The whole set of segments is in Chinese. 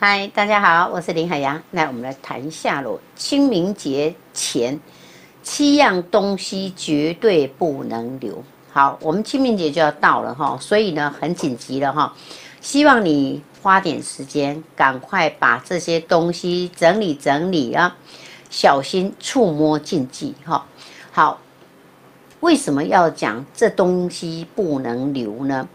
嗨，大家好，我是林海洋。来，我们来谈一下喽。清明节前七样东西绝对不能留。好，我们清明节就要到了哈，所以呢很紧急了哈。希望你花点时间，赶快把这些东西整理整理啊，小心触摸禁忌哈。好。为什么要讲这东西不能留呢？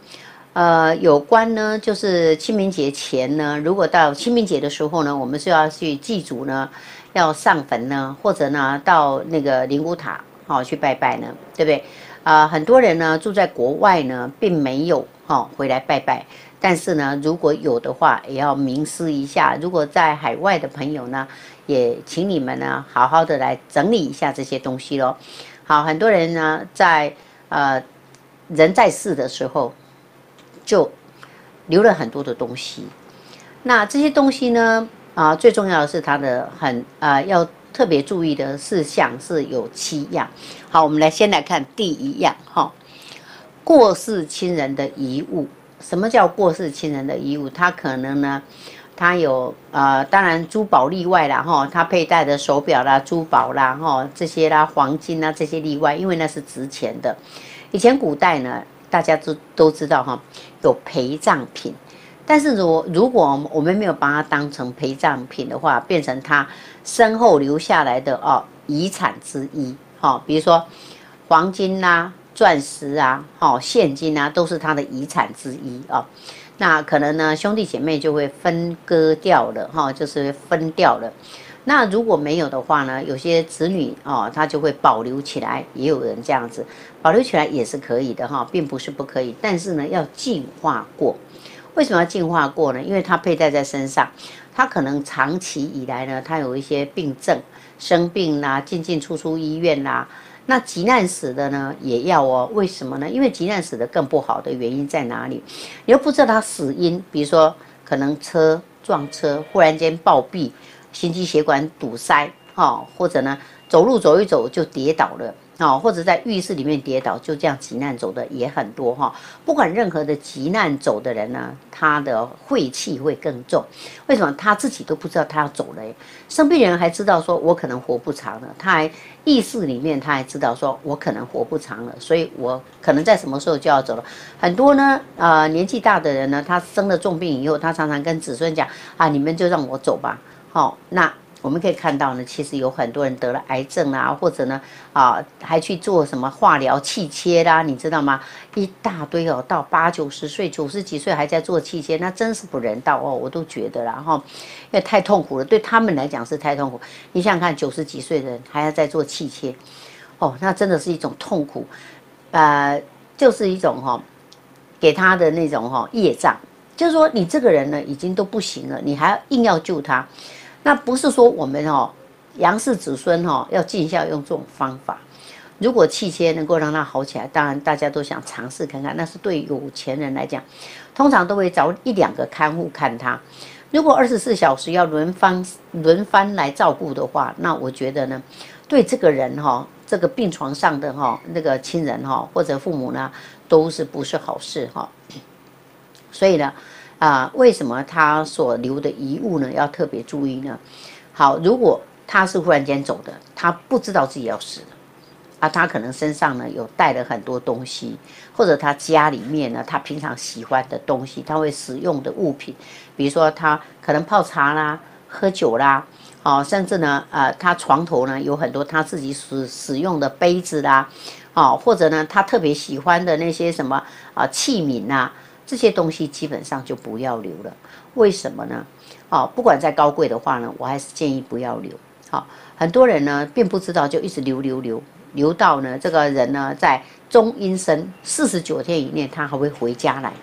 呃，有关呢，就是清明节前呢，如果到清明节的时候呢，我们是要去祭祖呢，要上坟呢，或者呢，到那个灵骨塔好去拜拜呢，对不对？啊，很多人呢住在国外呢，并没有哈回来拜拜，但是呢，如果有的话，也要明思一下。如果在海外的朋友呢，也请你们呢，好好的来整理一下这些东西喽。好，很多人呢，在呃人在世的时候，就留了很多的东西。那这些东西呢，啊，最重要的是它的很啊，要特别注意的事项是有七样。好，我们来先来看第一样哈，过世亲人的遗物。什么叫过世亲人的遗物？它可能呢。他有呃，当然珠宝例外啦，哈，他佩戴的手表啦、珠宝啦，哈，这些啦，黄金啊，这些例外，因为那是值钱的。以前古代呢，大家都都知道哈，有陪葬品，但是如果如果我们没有把它当成陪葬品的话，变成他身后留下来的哦遗产之一，哈，比如说黄金啦、钻石啊、哈现金啊，都是他的遗产之一啊。那可能呢，兄弟姐妹就会分割掉了哈，就是分掉了。那如果没有的话呢，有些子女哦，他就会保留起来，也有人这样子保留起来也是可以的哈，并不是不可以。但是呢，要净化过。为什么要净化过呢？因为他佩戴在身上，他可能长期以来呢，他有一些病症，生病啦，进进出出医院啦。那急难死的呢，也要哦？为什么呢？因为急难死的更不好的原因在哪里？你又不知道他死因，比如说可能车撞车，忽然间暴毙，心肌血管堵塞，哈，或者呢走路走一走就跌倒了。哦，或者在浴室里面跌倒，就这样急难走的也很多哈。不管任何的急难走的人呢，他的晦气会更重。为什么？他自己都不知道他要走了，生病人还知道说我可能活不长了，他还意识里面他还知道说我可能活不长了，所以我可能在什么时候就要走了。很多呢，呃，年纪大的人呢，他生了重病以后，他常常跟子孙讲啊，你们就让我走吧。好，那。我们可以看到呢，其实有很多人得了癌症啊，或者呢，啊，还去做什么化疗、气切啦，你知道吗？一大堆哦，到八九十岁、九十几岁还在做气切，那真是不人道哦，我都觉得啦哈，因为太痛苦了，对他们来讲是太痛苦。你想想看，九十几岁的人还要再做气切，哦，那真的是一种痛苦，呃，就是一种哈，给他的那种哈业障，就是说你这个人呢已经都不行了，你还要硬要救他。那不是说我们哦，杨氏子孙哈要尽孝用这种方法。如果气切能够让他好起来，当然大家都想尝试看看。那是对有钱人来讲，通常都会找一两个看护看他。如果二十四小时要轮番轮番来照顾的话，那我觉得呢，对这个人哈，这个病床上的哈那个亲人哈或者父母呢，都是不是好事哈。所以呢。啊，为什么他所留的遗物呢？要特别注意呢？好，如果他是忽然间走的，他不知道自己要死了，啊，他可能身上呢有带了很多东西，或者他家里面呢，他平常喜欢的东西，他会使用的物品，比如说他可能泡茶啦、喝酒啦，哦，甚至呢，呃，他床头呢有很多他自己使使用的杯子啦，哦，或者呢，他特别喜欢的那些什么啊器皿呐。这些东西基本上就不要留了，为什么呢？哦，不管再高贵的话呢，我还是建议不要留。好，很多人呢并不知道，就一直留留留，留到呢这个人呢在中阴身四十九天以内，他还会回家来。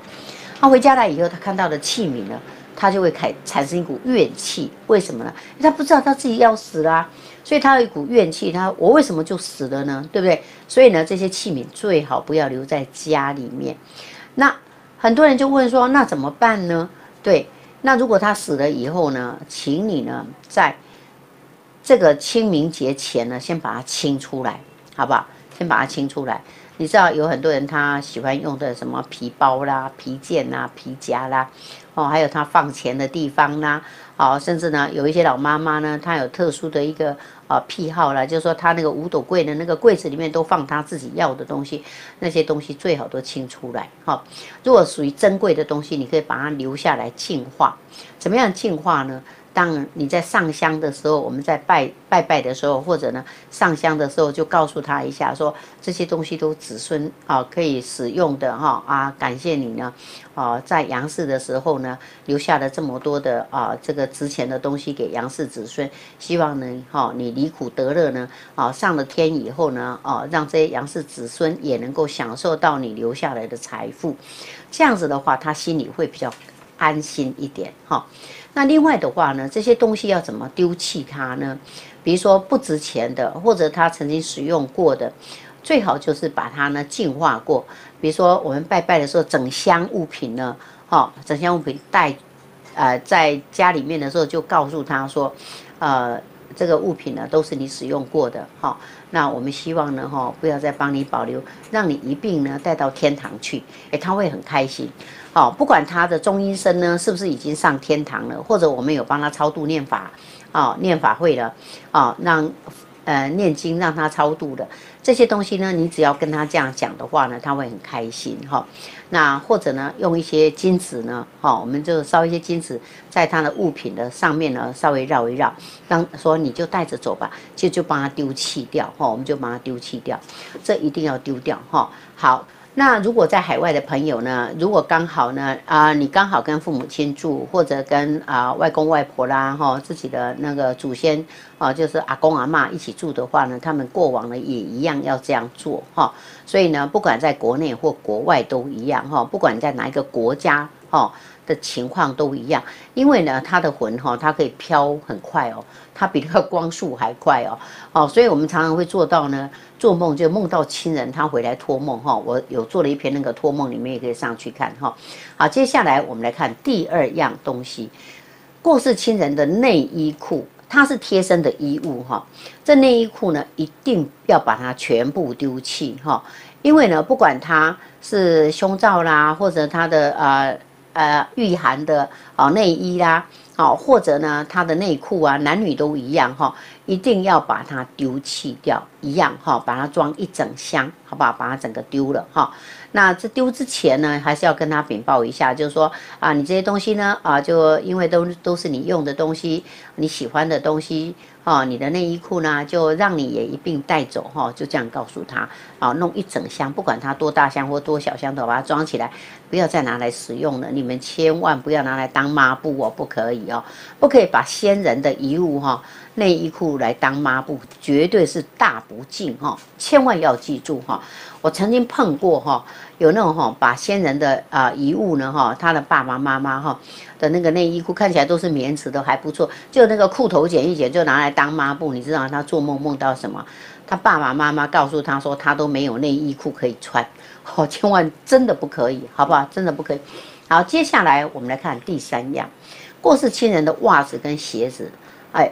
他回家来以后，他看到的器皿呢，他就会开产生一股怨气。为什么呢？他不知道他自己要死啦，所以他有一股怨气。他我为什么就死了呢？对不对？所以呢，这些器皿最好不要留在家里面。那。很多人就问说：“那怎么办呢？”对，那如果他死了以后呢，请你呢，在这个清明节前呢，先把它清出来，好不好？先把它清出来。你知道有很多人他喜欢用的什么皮包啦、皮件啦、皮夹啦，哦，还有他放钱的地方啦，好，甚至呢有一些老妈妈呢，她有特殊的一个啊癖好啦，就是说她那个五斗柜的那个柜子里面都放她自己要的东西，那些东西最好都清出来，哈。如果属于珍贵的东西，你可以把它留下来净化。怎么样净化呢？当你在上香的时候，我们在拜拜拜的时候，或者呢上香的时候，就告诉他一下，说这些东西都子孙啊可以使用的哈啊，感谢你呢，啊在杨氏的时候呢留下了这么多的啊这个值钱的东西给杨氏子孙，希望呢哈你离苦得乐呢啊上了天以后呢啊让这些杨氏子孙也能够享受到你留下来的财富，这样子的话他心里会比较安心一点哈。那另外的话呢，这些东西要怎么丢弃它呢？比如说不值钱的，或者他曾经使用过的，最好就是把它呢净化过。比如说我们拜拜的时候，整箱物品呢，哈，整箱物品带，呃，在家里面的时候就告诉他说，呃，这个物品呢都是你使用过的，哈。那我们希望呢，哈，不要再帮你保留，让你一并呢带到天堂去，哎，他会很开心。哦，不管他的中医生呢是不是已经上天堂了，或者我们有帮他超度念法，哦，念法会了，哦，让呃念经让他超度的这些东西呢，你只要跟他这样讲的话呢，他会很开心哈。那或者呢，用一些金子呢，哈，我们就烧一些金子在他的物品的上面呢，稍微绕一绕，当说你就带着走吧，就就帮他丢弃掉哈，我们就帮他丢弃掉，这一定要丢掉哈。好。那如果在海外的朋友呢？如果刚好呢啊，你刚好跟父母亲住，或者跟啊外公外婆啦哈，自己的那个祖先啊，就是阿公阿妈一起住的话呢，他们过往呢也一样要这样做哈。所以呢，不管在国内或国外都一样哈，不管在哪一个国家哈的情况都一样，因为呢，他的魂哈，它可以飘很快哦，它比那个光速还快哦，哦，所以我们常常会做到呢。做梦就梦到亲人，他回来托梦哈。我有做了一篇那个托梦，你们也可以上去看哈。好，接下来我们来看第二样东西，过世亲人的内衣裤，它是贴身的衣物哈。这内衣裤呢，一定要把它全部丢弃哈，因为呢，不管它是胸罩啦，或者它的呃呃御寒的啊内衣啦。好，或者呢，他的内裤啊，男女都一样哈，一定要把它丢弃掉，一样哈，把它装一整箱，好不好？把它整个丢了哈。那这丢之前呢，还是要跟他禀报一下，就是说啊，你这些东西呢，啊，就因为都都是你用的东西，你喜欢的东西。哦，你的内衣裤呢，就让你也一并带走哈，就这样告诉他，啊，弄一整箱，不管它多大箱或多小箱，都把它装起来，不要再拿来使用了。你们千万不要拿来当抹布哦，不可以哦，不可以把先人的遗物哈，内衣裤来当抹布，绝对是大不敬哈，千万要记住哈。我曾经碰过哈，有那种哈，把先人的啊遗物呢哈，他的爸爸妈妈哈的那个内衣裤看起来都是棉质的，还不错，就那个裤头剪一剪就拿来当抹布。你知道他做梦梦到什么？他爸爸妈妈告诉他说他都没有内衣裤可以穿，哦，千万真的不可以，好不好？真的不可以。好，接下来我们来看第三样，过世亲人的袜子跟鞋子，哎。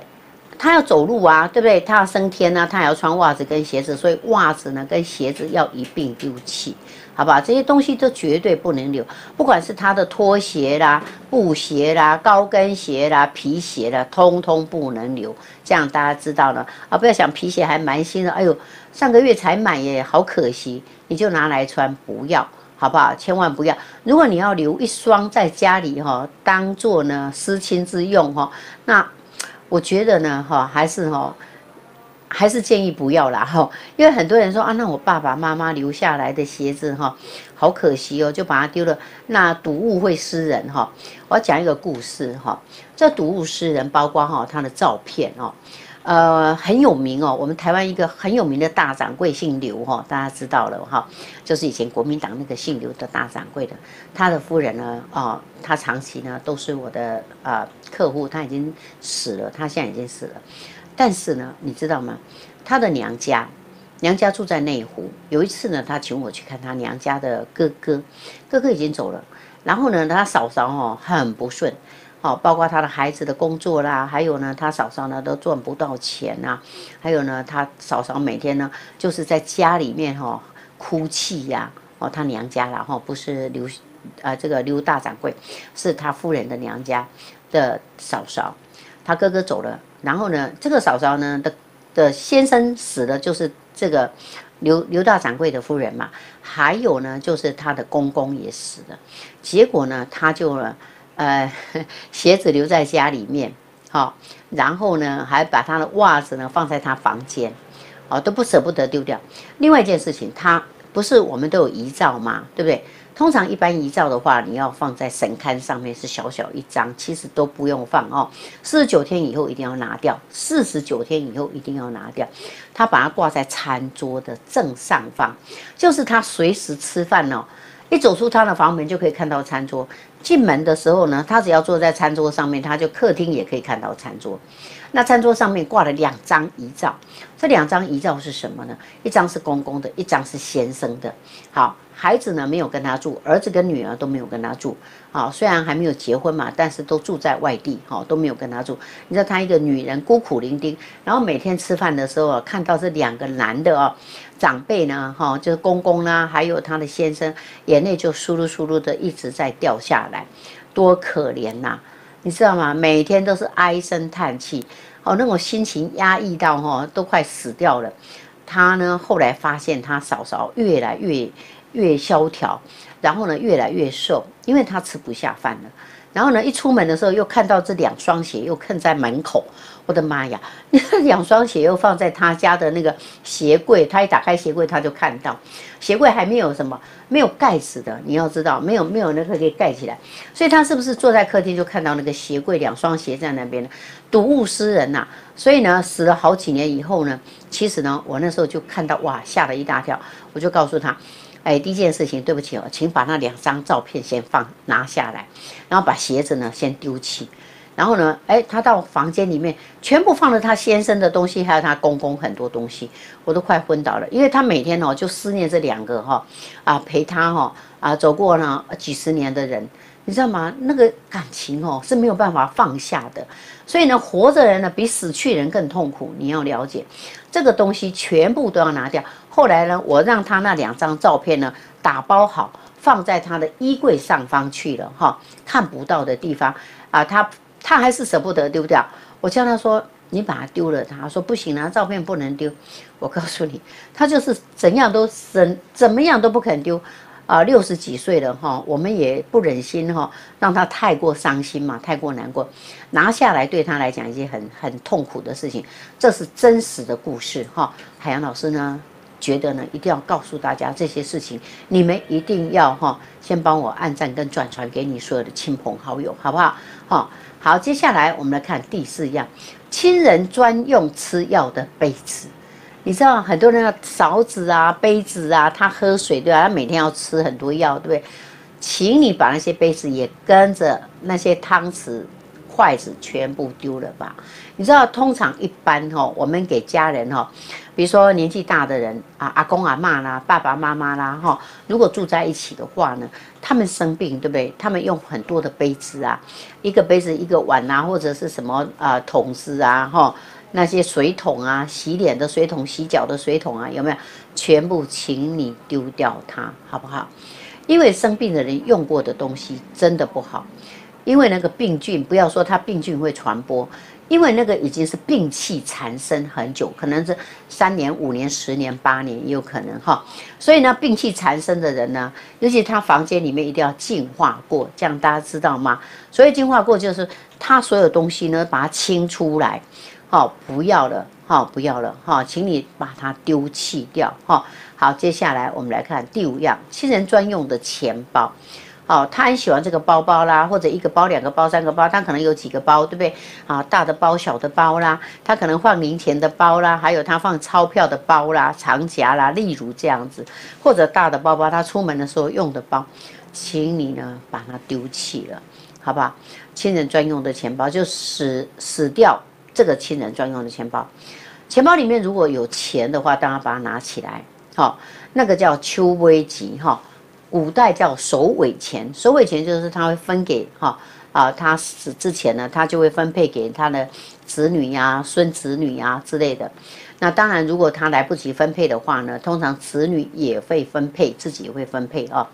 他要走路啊，对不对？他要升天呢，他还要穿袜子跟鞋子，所以袜子呢跟鞋子要一并丢弃，好不好？这些东西都绝对不能留，不管是他的拖鞋啦、布鞋啦、高跟鞋啦、皮鞋啦，通通不能留。这样大家知道了啊！不要想皮鞋还蛮新的，哎呦，上个月才买耶，好可惜，你就拿来穿，不要，好不好？千万不要。如果你要留一双在家里哈，当做呢私亲之用哈，那。我觉得呢，哈，还是哈，还是建议不要啦，哈，因为很多人说啊，那我爸爸妈妈留下来的鞋子哈，好可惜哦，就把它丢了。那睹物会失人哈，我要讲一个故事哈，这睹物失人，包括哈他的照片哦。呃，很有名哦，我们台湾一个很有名的大掌柜姓刘哈，大家知道了哈，就是以前国民党那个姓刘的大掌柜的，他的夫人呢，哦，他长期呢都是我的啊客户，他已经死了，他现在已经死了，但是呢，你知道吗？他的娘家，娘家住在内湖，有一次呢，他请我去看他娘家的哥哥，哥哥已经走了，然后呢，他嫂嫂哦很不顺。好，包括他的孩子的工作啦，还有呢，他嫂嫂呢都赚不到钱呐，还有呢，他嫂嫂每天呢就是在家里面哈哭泣呀，哦，他娘家了哈，不是刘，呃，这个刘大掌柜，是他夫人的娘家的嫂嫂，他哥哥走了，然后呢，这个嫂嫂呢的的先生死了，就是这个刘刘大掌柜的夫人嘛，还有呢，就是他的公公也死了，结果呢，他就呃 鞋子留在家里面，好，然后呢，还把他的袜子呢放在他房间。哦，都不舍不得丢掉。另外一件事情，他不是我们都有遗照吗？对不对？通常一般遗照的话，你要放在神龛上面，是小小一张，其实都不用放哦。四十九天以后一定要拿掉，四十九天以后一定要拿掉。他把它挂在餐桌的正上方，就是他随时吃饭哦，一走出他的房门就可以看到餐桌。进门的时候呢，他只要坐在餐桌上面，他就客厅也可以看到餐桌。那餐桌上面挂了两张遗照，这两张遗照是什么呢？一张是公公的，一张是先生的。好，孩子呢没有跟他住，儿子跟女儿都没有跟他住。啊，虽然还没有结婚嘛，但是都住在外地，哈，都没有跟他住。你知道他一个女人孤苦伶仃，然后每天吃饭的时候看到这两个男的哦，长辈呢，哈，就是公公啦，还有他的先生，眼泪就疏噜疏噜的一直在掉下来，多可怜呐！你知道吗？每天都是唉声叹气，哦，那种心情压抑到哈，都快死掉了。他呢，后来发现他嫂嫂越来越越萧条，然后呢，越来越瘦，因为他吃不下饭了。然后呢，一出门的时候又看到这两双鞋又困在门口，我的妈呀！两双鞋又放在他家的那个鞋柜，他一打开鞋柜，他就看到鞋柜还没有什么没有盖子的，你要知道没有没有那个可以盖起来，所以他是不是坐在客厅就看到那个鞋柜两双鞋在那边呢？睹物思人呐！所以呢，死了好几年以后呢，其实呢，我那时候就看到哇，吓了一大跳，我就告诉他。哎，第一件事情，对不起哦，请把那两张照片先放拿下来，然后把鞋子呢先丢弃，然后呢，哎，他到房间里面全部放了他先生的东西，还有他公公很多东西，我都快昏倒了，因为他每天哦就思念这两个哈啊陪他哈啊走过呢几十年的人，你知道吗？那个感情哦是没有办法放下的，所以呢，活着人呢比死去人更痛苦，你要了解，这个东西全部都要拿掉。后来呢，我让他那两张照片呢打包好，放在他的衣柜上方去了哈，看不到的地方啊，他他还是舍不得丢掉。我叫他说：“你把它丢了。”他说：“不行啊，照片不能丢。”我告诉你，他就是怎样都怎怎么样都不肯丢啊。六十几岁了哈，我们也不忍心哈，让他太过伤心嘛，太过难过，拿下来对他来讲一件很很痛苦的事情。这是真实的故事哈。海洋老师呢？觉得呢，一定要告诉大家这些事情，你们一定要哈，先帮我按赞跟转传给你所有的亲朋好友，好不好？好，好，接下来我们来看第四样，亲人专用吃药的杯子。你知道很多人的勺子啊、杯子啊，他喝水对吧？他每天要吃很多药，对不对？请你把那些杯子也跟着那些汤匙、筷子全部丢了吧。你知道，通常一般哈，我们给家人哈，比如说年纪大的人啊，阿公阿妈啦，爸爸妈妈啦哈，如果住在一起的话呢，他们生病对不对？他们用很多的杯子啊，一个杯子一个碗啊，或者是什么啊桶子啊哈，那些水桶啊，洗脸的水桶、洗脚的水桶啊，有没有？全部请你丢掉它，好不好？因为生病的人用过的东西真的不好，因为那个病菌，不要说它病菌会传播。因为那个已经是病气缠身很久，可能是三年、五年、十年、八年也有可能哈。所以呢，病气缠身的人呢，尤其他房间里面一定要净化过，这样大家知道吗？所以净化过就是他所有东西呢，把它清出来，好，不要了，好，不要了，哈，请你把它丢弃掉，哈。好，接下来我们来看第五样，亲人专用的钱包。哦，他很喜欢这个包包啦，或者一个包、两个包、三个包，他可能有几个包，对不对？啊，大的包、小的包啦，他可能放零钱的包啦，还有他放钞票的包啦、长夹啦，例如这样子，或者大的包包，他出门的时候用的包，请你呢把它丢弃了，好不好？亲人专用的钱包就死死掉，这个亲人专用的钱包，钱包里面如果有钱的话，当然把它拿起来，好，那个叫秋危吉哈。古代叫首尾钱，首尾钱就是他会分给哈啊，他死之前呢，他就会分配给他的子女呀、孙子女呀之类的。那当然，如果他来不及分配的话呢，通常子女也会分配，自己也会分配啊。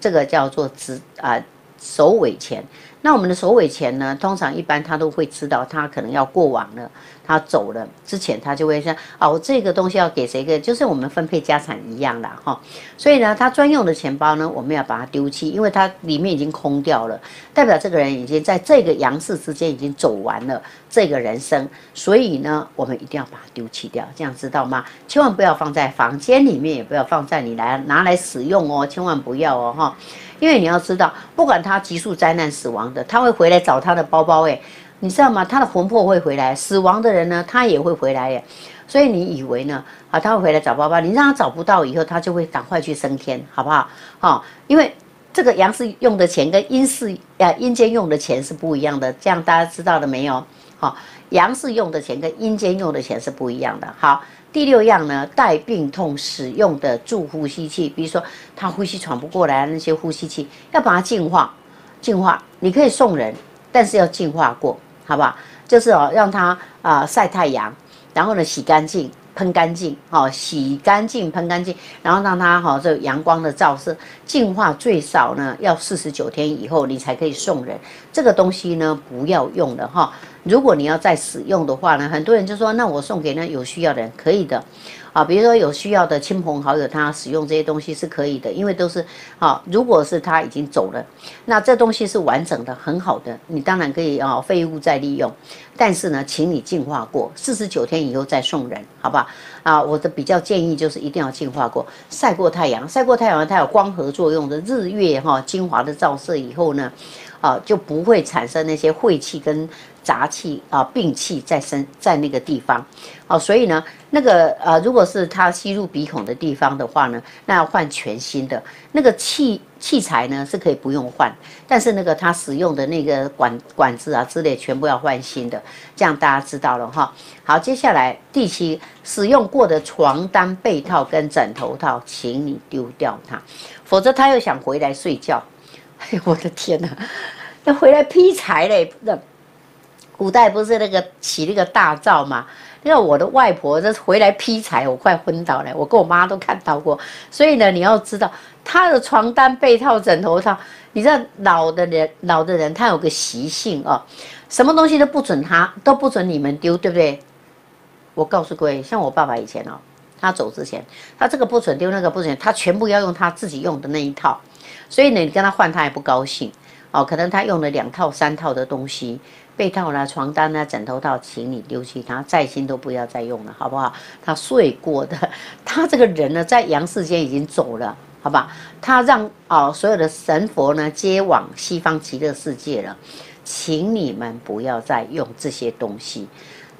这个叫做子啊首尾钱。那我们的首尾钱呢，通常一般他都会知道，他可能要过往了。他走了之前，他就会说：“哦，这个东西要给谁？个就是我们分配家产一样的哈。所以呢，他专用的钱包呢，我们要把它丢弃，因为它里面已经空掉了，代表这个人已经在这个阳世之间已经走完了这个人生。所以呢，我们一定要把它丢弃掉，这样知道吗？千万不要放在房间里面，也不要放在你来拿来使用哦，千万不要哦哈。因为你要知道，不管他急速灾难死亡的，他会回来找他的包包诶。你知道吗？他的魂魄会回来，死亡的人呢，他也会回来耶。所以你以为呢？啊，他会回来找爸爸，你让他找不到以后，他就会赶快去升天，好不好？好，因为这个阳世用的钱跟阴世啊阴间用的钱是不一样的，这样大家知道了没有？好，阳世用的钱跟阴间用的钱是不一样的。好，第六样呢，带病痛使用的助呼吸器，比如说他呼吸喘不过来那些呼吸器，要把它净化，净化，你可以送人，但是要净化过。好不好？就是哦，让它啊晒太阳，然后呢洗干净、喷干净，哦洗干净、喷干净，然后让它哈这阳光的照射净化，最少呢要四十九天以后你才可以送人。这个东西呢不要用了哈。如果你要再使用的话呢，很多人就说那我送给那有需要的人可以的。啊，比如说有需要的亲朋好友，他使用这些东西是可以的，因为都是好。如果是他已经走了，那这东西是完整的、很好的，你当然可以啊，废物再利用。但是呢，请你净化过，四十九天以后再送人，好不好？啊，我的比较建议就是一定要净化过，晒过太阳，晒过太阳它有光合作用的，日月哈精华的照射以后呢，啊就不会产生那些晦气跟。杂气啊，病气在身在那个地方，哦，所以呢，那个呃，如果是他吸入鼻孔的地方的话呢，那要换全新的那个器器材呢，是可以不用换，但是那个他使用的那个管管子啊之类，全部要换新的，这样大家知道了哈。好，接下来第七，使用过的床单、被套跟枕头套，请你丢掉它，否则他又想回来睡觉。哎呦，我的天哪，要回来劈柴嘞！那。古代不是那个起那个大灶吗？因为我的外婆这回来劈柴，我快昏倒了。我跟我妈都看到过。所以呢，你要知道，她的床单、被套、枕头套，你知道老的人，老的人他有个习性哦，什么东西都不准他，都不准你们丢，对不对？我告诉各位，像我爸爸以前哦，他走之前，他这个不准丢，那个不准，他全部要用他自己用的那一套。所以呢，你跟他换，他也不高兴哦。可能他用了两套、三套的东西。被套啦、床单啦、枕头套，请你丢弃它，再新都不要再用了，好不好？他睡过的，他这个人呢，在阳世间已经走了，好吧？他让哦所有的神佛呢，接往西方极乐世界了，请你们不要再用这些东西，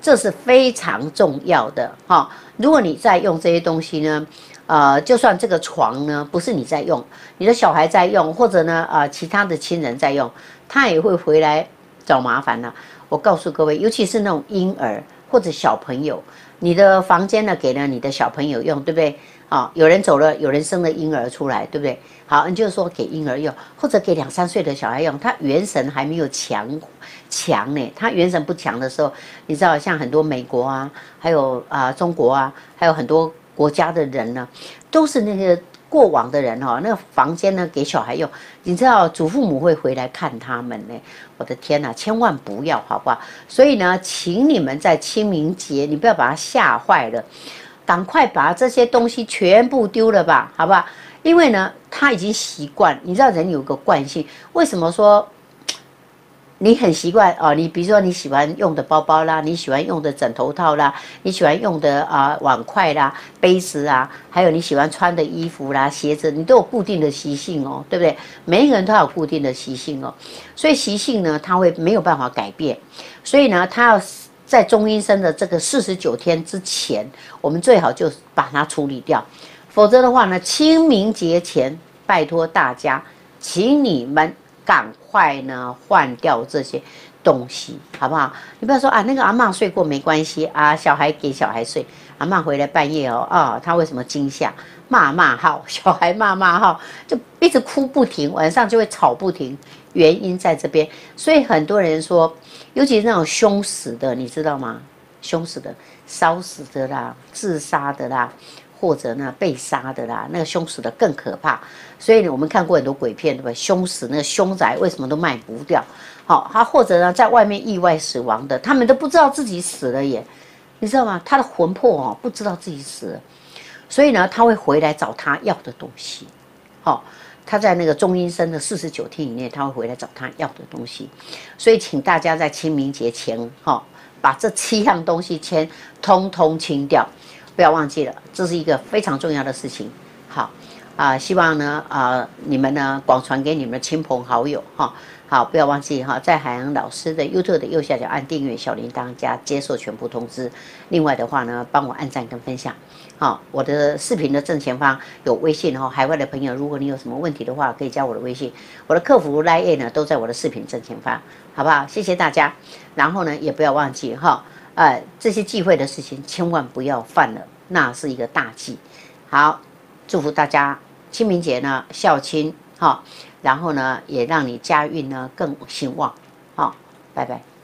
这是非常重要的哈。如果你在用这些东西呢，呃，就算这个床呢不是你在用，你的小孩在用，或者呢啊其他的亲人在用，他也会回来。找麻烦了，我告诉各位，尤其是那种婴儿或者小朋友，你的房间呢给了你的小朋友用，对不对？啊，有人走了，有人生了婴儿出来，对不对？好，你就是说给婴儿用，或者给两三岁的小孩用，他元神还没有强强呢。他元神不强的时候，你知道，像很多美国啊，还有啊中国啊，还有很多国家的人呢，都是那个。过往的人哈，那个房间呢给小孩用，你知道祖父母会回来看他们呢。我的天哪，千万不要，好不好？所以呢，请你们在清明节，你不要把他吓坏了，赶快把这些东西全部丢了吧，好不好？因为呢，他已经习惯，你知道人有个惯性，为什么说？你很习惯哦，你比如说你喜欢用的包包啦，你喜欢用的枕头套啦，你喜欢用的啊碗筷啦、杯子啊，还有你喜欢穿的衣服啦、鞋子，你都有固定的习性哦，对不对？每一个人都有固定的习性哦，所以习性呢，他会没有办法改变，所以呢，他要在中医生的这个四十九天之前，我们最好就把它处理掉，否则的话呢，清明节前，拜托大家，请你们。赶快呢换掉这些东西，好不好？你不要说啊，那个阿妈睡过没关系啊，小孩给小孩睡。阿妈回来半夜哦，啊，他为什么惊吓？骂骂号，小孩骂骂号，就一直哭不停，晚上就会吵不停。原因在这边，所以很多人说，尤其是那种凶死的，你知道吗？凶死的、烧死的啦、自杀的啦，或者呢被杀的啦，那个凶死的更可怕。所以呢，我们看过很多鬼片，对吧？凶死那个凶宅为什么都卖不掉？好，他或者呢在外面意外死亡的，他们都不知道自己死了耶，你知道吗？他的魂魄哦不知道自己死了，所以呢他会回来找他要的东西。好，他在那个中阴身的四十九天以内，他会回来找他要的东西。所以请大家在清明节前，哈。把这七样东西先通通清掉，不要忘记了，这是一个非常重要的事情。好啊，希望呢啊你们呢广传给你们的亲朋好友哈。好，不要忘记哈，在海洋老师的 YouTube 的右下角按订阅小铃铛加接受全部通知。另外的话呢，帮我按赞跟分享。好，我的视频的正前方有微信哈，海外的朋友，如果你有什么问题的话，可以加我的微信。我的客服 Line 呢都在我的视频正前方，好不好？谢谢大家。然后呢，也不要忘记哈，呃，这些忌讳的事情千万不要犯了，那是一个大忌。好，祝福大家清明节呢孝亲哈。然后呢，也让你家运呢更兴旺，好，拜拜。